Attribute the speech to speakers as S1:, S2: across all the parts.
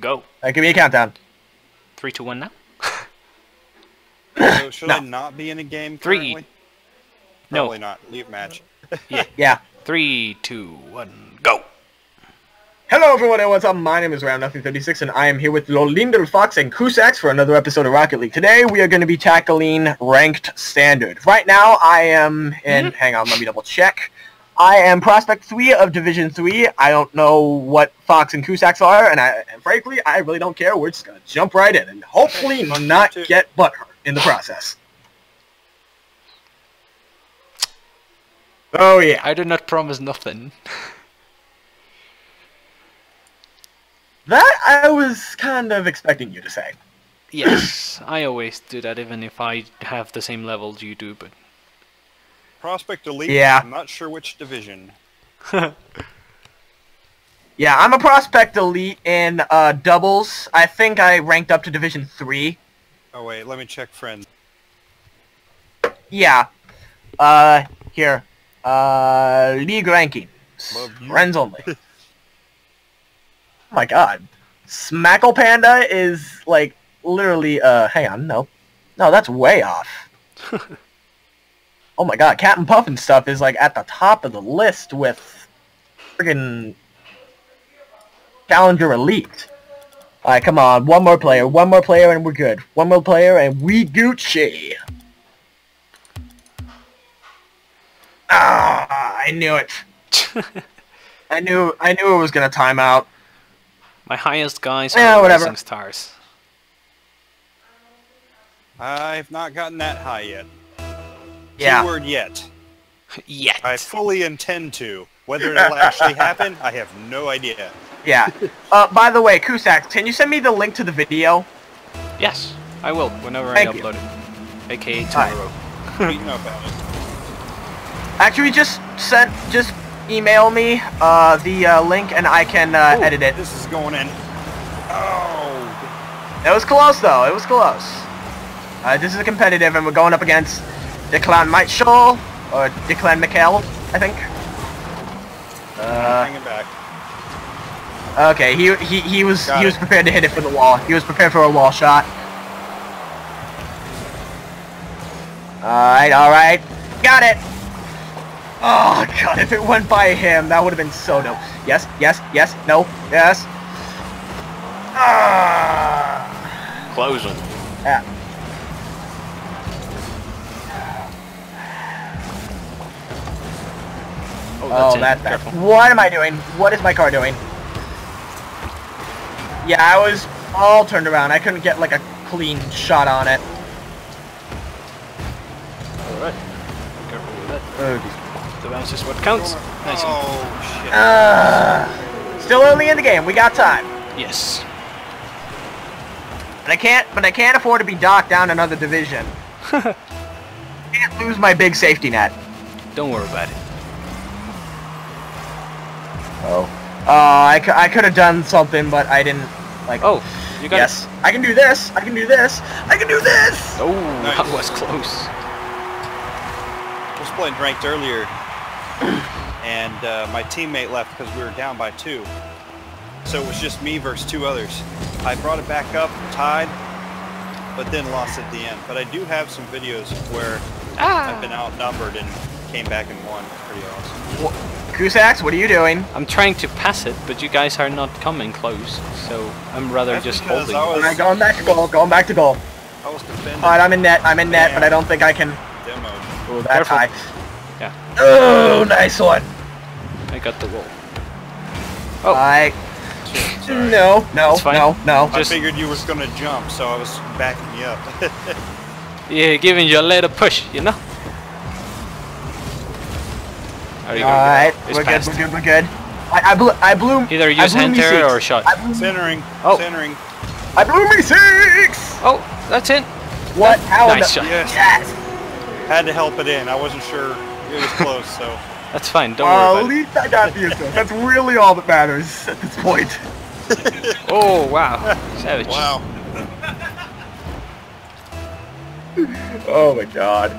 S1: Go.
S2: Uh, give me a countdown.
S1: Three, two, one now.
S3: So should
S2: No.
S3: I not be in a game
S1: Three.
S3: currently?
S1: No.
S3: Probably not. Leave match.
S2: Yeah. yeah.
S1: Three, two, one, go.
S2: Hello everyone and what's up? My name is Round Nothing 36 and I am here with Lolindel Fox and Cousax for another episode of Rocket League. Today we are going to be tackling Ranked Standard. Right now I am in, hang on, let me double check. I am Prospect 3 of Division 3. I don't know what Fox and Cousax are and I, and frankly, I really don't care. We're just going to jump right in and hopefully not get butthurt in the process. Oh yeah.
S1: I do not promise nothing.
S2: That I was kind of expecting you to say.
S1: Yes, I always do that even if I have the same levels you do, but
S3: Prospect Elite.
S2: Yeah.
S3: I'm not sure which division.
S2: Yeah, I'm a prospect elite in uh, doubles. I think I ranked up to Division 3.
S3: Oh wait, let me check friends.
S2: Yeah. Uh, here. Uh, league ranking. Friends only. oh my god. Smackle Panda is, like, literally, uh, hang on, no. No, that's way off. oh my god, Captain Puff and stuff is, like, at the top of the list with friggin' Challenger Elite. Alright, come on, one more player, one more player and we're good. One more player and we Gucci. Ah, I knew it. I knew I knew it was gonna time out.
S1: my highest guys
S2: Yeah,
S1: are
S2: whatever.
S1: rising stars.
S3: I've not gotten that high yet.
S2: Yeah.
S3: Keyword yet.
S1: Yet.
S3: I fully intend to. Whether it'll actually happen, I have no idea.
S2: Yeah. Uh, by the way, Kusak, can you send me the link to the video?
S1: Yes, I will whenever
S2: Thank
S1: I
S2: you.
S1: upload it. AKA
S2: Alright.
S1: tomorrow.
S3: Tweet about it.
S2: Actually, just send, just email me uh, the uh, link and I can uh,
S3: Ooh,
S2: edit it.
S3: This is going in. Oh.
S2: It was close though. It was close. Uh, this is a competitive, and we're going up against Declan Mitchell or Declan Mikkel, I think. Uh,
S3: hanging back.
S2: okay, he he he was
S3: Got
S2: he was prepared to hit it for the wall. He was prepared for a wall shot. All right, all right, got it. Oh god, if it went by him, that would have been so dope. Yes, yes, yes, no, yes. Ah.
S1: Closing.
S2: Yeah.
S1: That's
S2: Oh,
S1: it.
S2: that's bad.
S1: Careful.
S2: What am I doing? What is my car doing? Yeah, I was all turned around. I couldn't get like a clean shot on it.
S1: Alright. Careful with that.
S2: Oh,
S1: The bounce is what counts. Nice.
S3: Oh shit.
S2: Uh, still early in the game. We got time.
S1: Yes.
S2: But I can't. But I can't afford to be docked down another division. can't lose my big safety net.
S1: Don't worry about it.
S2: Oh. Uh, I, I could have done something, but I didn't. Like.
S1: Oh, you got
S2: Yes. I can do this. I can do this. I can do this.
S1: Oh,
S3: Nice.
S1: that was close.
S3: I was playing ranked earlier, and uh, my teammate left because we were down by two. So it was just me versus two others. I brought it back up, tied, but then lost at the end. But I do have some videos where
S1: Ah.
S3: I've been outnumbered and came back and won. Pretty awesome.
S2: Cousax, what are you doing?
S1: I'm trying to pass it, but you guys are not coming close, so I'm rather
S3: That's
S1: just holding.
S3: I was-
S2: Alright, going back to goal. Going back to goal.
S3: I was defending
S2: Alright, I'm in net. I'm in net, but I don't think I can.
S3: demo.
S2: Oh, that's
S1: Careful.
S2: high.
S1: Yeah.
S2: Oh, nice one.
S1: I got the goal. Oh.
S2: I.
S3: Sorry.
S2: No, no, no, no.
S3: I
S1: Just-
S3: figured you was gonna jump, so I was backing you up.
S1: Yeah, giving you a little push, you know? Are you
S2: Alright,
S1: It's
S2: we're good, we're good, we're good. I, I blew, I blew.
S1: Either
S2: I
S1: use enter or shot.
S2: I blew,
S3: centering.
S1: Oh.
S3: Centering.
S2: I blew me six.
S1: Oh, that's it.
S2: What? How?
S1: Nice
S2: the-
S1: shot.
S3: Yes.
S2: Yes.
S3: Had to help it in. I wasn't sure it was close, so.
S1: That's fine. Don't
S2: Well, at
S1: worry
S2: least I got the assist. That's really all that matters at this point.
S1: Oh wow, savage.
S3: Wow.
S2: Oh my god.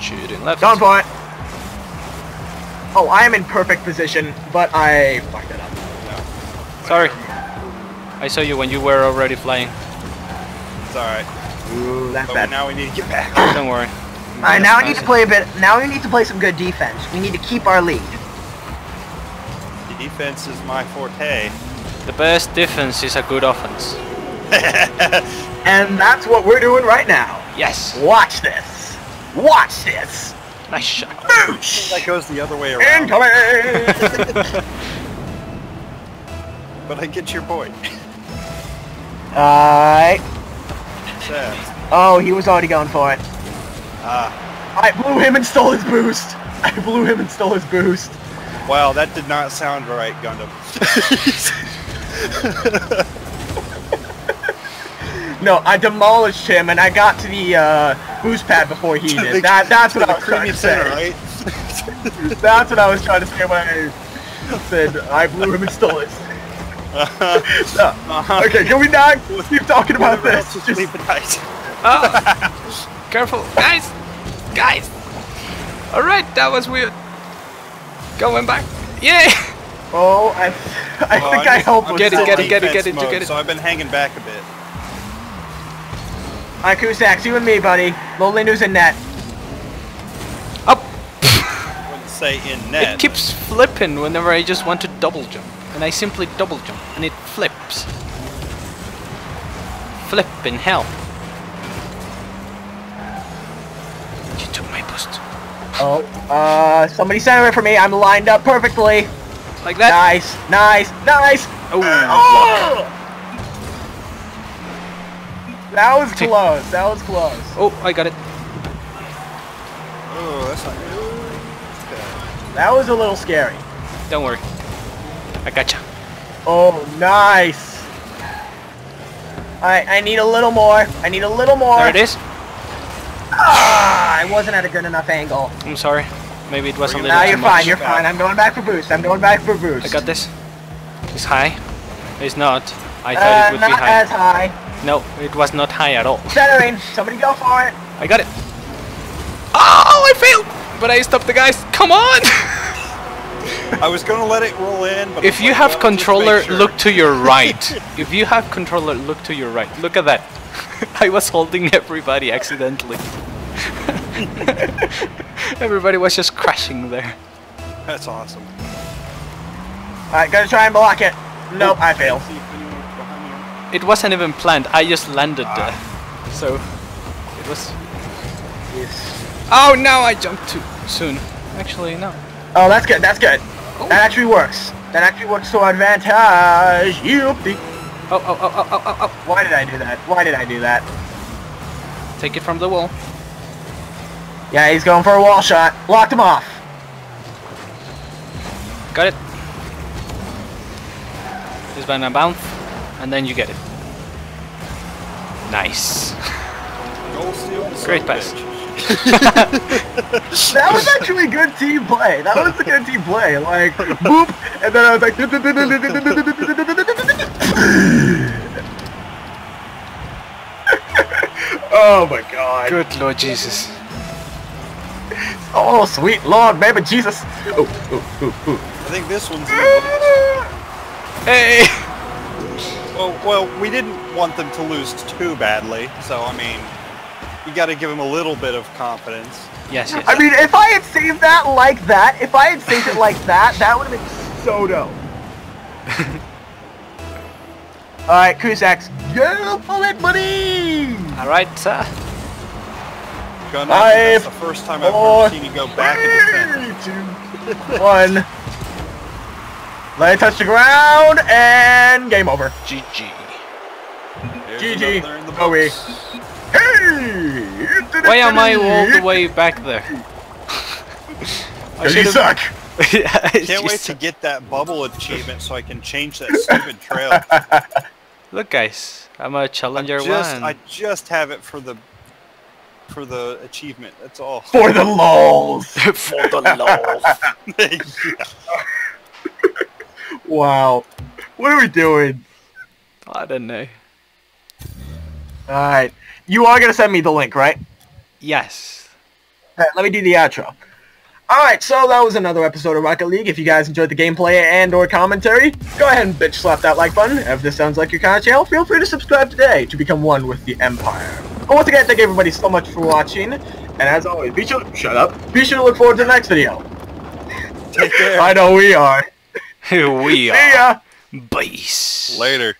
S1: Shooting left.
S2: Down point. Oh, I am in perfect position, but I fucked it up.
S1: Sorry. I saw you when you were already flying.
S3: It's alright.
S2: Ooh, that's
S3: But
S2: bad.
S3: now we need to get back.
S1: Don't worry.
S2: Alright, now we need to play a bit. Now we need to play some good defense. We need to keep our lead.
S3: The defense is my forte.
S1: The best defense is a good offense.
S2: And that's what we're doing right now.
S1: Yes.
S2: Watch this. Watch this.
S1: Nice shot.
S2: Boosh!
S3: That goes the other way around.
S2: Incoming!
S3: But I get your point.
S2: Alright.
S3: Sad.
S2: Oh, he was already going for it.
S3: Ah.
S2: I blew him and stole his boost. I blew him and stole his boost.
S3: Wow, that did not sound right, Gundam.
S2: No, I demolished him and I got to the uh, boost pad before he did.
S3: the-
S2: That, that's what I was trying
S3: creamy
S2: to
S3: center,
S2: say.
S3: right?
S2: That's what I was trying to say when I said I blew him and stole his. No.
S3: Uh-huh.
S2: Okay, can we not keep talking about
S3: Whatever
S2: this?
S3: else, just
S2: Just-
S3: leave it tight.
S1: Oh! Careful, guys! Guys! Alright, that was weird. Going back. Yay!
S2: oh, I, I
S3: Well,
S2: think
S3: I'm
S2: I helped
S1: Get it, get it, get it, get it, get it.
S3: So I've been hanging back a bit.
S2: Alright, Cousax, you and me, buddy. Lolindo's in net.
S1: Up!
S3: I wouldn't say in net.
S1: It keeps flipping whenever I just want to double jump. And I simply double jump, and it flips. Flipping hell. You took my boost.
S2: Oh, uh, somebody center it for me. I'm lined up perfectly.
S1: Like that?
S2: Nice, nice, nice.
S1: Oh,
S2: Oh! That was close. That was close.
S1: oh, I got it.
S3: Oh, that's not good.
S2: That was a little scary.
S1: Don't worry. I gotcha.
S2: Oh, nice. Alright, I need a little more. I need a little more.
S1: There it is.
S2: Ah, I wasn't at a good enough angle.
S1: I'm sorry. Maybe it was a
S3: Bring it
S1: little
S2: Now you're fine.
S1: much.
S2: You're fine. I'm going back for boost. I'm going back for boost.
S1: I got this. It's high. It's not. I thought
S2: Uh,
S1: it would be high.
S2: not as high.
S1: No, it was not high at all.
S2: Centering. Somebody go for it.
S1: I got it. Oh, I failed! But I stopped the guys. Come on!
S3: I was gonna let it roll in, but
S1: if
S3: I'm
S1: you
S3: like,
S1: have
S3: well,
S1: controller,
S3: sure.
S1: look to your right. if you have controller, look to your right. Look at that. I was holding everybody accidentally. everybody was just crashing there.
S3: That's awesome.
S2: Alright, gonna try and block it. Nope, I failed.
S1: It wasn't even planned. I just landed ah. there. So it was. Oh, now I jumped too soon. Actually, no.
S2: Oh, that's good. That's good.
S1: Oh.
S2: That actually works. That actually works to our advantage. Youpty.
S1: Oh, oh, oh, oh, oh, oh, oh.
S2: Why did I do that? Why did I do that?
S1: Take it from the wall.
S2: Yeah, he's going for a wall shot. Locked him off.
S1: Got it. Just gonna bounce, and then you get it. Nice.
S3: Goal steal, son
S1: Great pass.
S2: That was actually good team play. That was a good team play. Like, boop, and then I was like, oh my god.
S1: Good Lord Jesus.
S2: Oh, sweet Lord, baby Jesus. Oh, oh, oh, oh.
S3: I think this one's. in the
S1: Hey!
S3: Well, well, we didn't want them to lose too badly, so I mean, you got to give them a little bit of confidence.
S1: Yes, yes.
S2: I mean, if I had saved that like that, if I had saved it like that, that would have been so dope. Alright, Cousax, go for it, buddy!
S1: Alright, sir.
S3: Gunner,
S2: Five,
S3: that's the first time I've
S2: four,
S3: ever seen you go back and defend.
S2: three, two, one. Let it touch the ground, and game over.
S1: GG.
S2: GG.
S3: another in the
S2: Oh. Hey!
S1: Why am I all the way back there? I
S2: Because you suck.
S1: Yeah,
S3: Can't wait to get that bubble achievement so I can change that stupid trail.
S1: Look, guys, I'm a challenger
S3: just,
S1: one.
S3: I just have it for the for the achievement. That's all.
S2: For the lols.
S1: For the love.
S2: Wow. What are we doing?
S1: I don't know.
S2: Alright. You are going to send me the link, right?
S1: Yes.
S2: Alright, let me do the outro. Alright, so that was another episode of Rocket League. If you guys enjoyed the gameplay and or commentary, go ahead and bitch slap that like button. If this sounds like your kind of channel, feel free to subscribe today to become one with the Empire. But once again, thank everybody so much for watching. And as always, be sure shut up. Be sure to look forward to the next video.
S3: Take care.
S2: I know we are.
S1: We
S2: See
S1: are
S2: ya!
S1: base.
S3: Later.